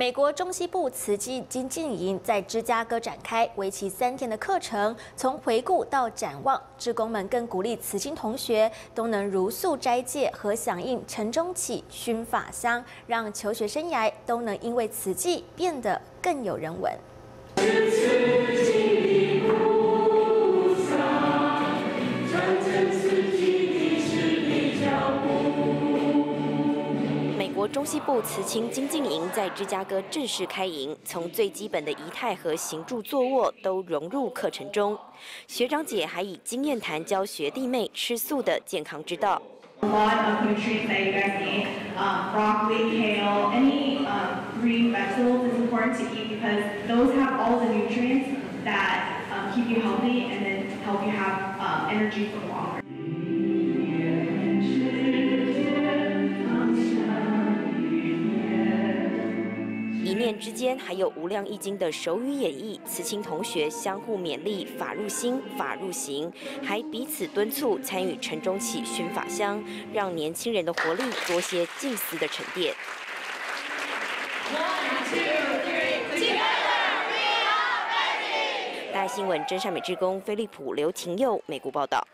美国中西部慈济金进营在芝加哥展开，为期三天的课程，从回顾到展望，职工们更鼓励慈心同学都能如素斋戒和响应晨钟起熏法香，让求学生涯都能因为慈济变得更有人文。国中西部慈青精进营在芝加哥正式开营，从最基本的仪态和行住坐卧都融入课程中。学长姐还以经验谈教学弟妹吃素的健康之道。念之间，还有无量易经的手语演绎，慈青同学相互勉励，法入心，法入行，还彼此敦促参与晨钟起熏法香，让年轻人的活力多些静思的沉淀。大新闻真善美之工菲利普刘廷佑美国报道。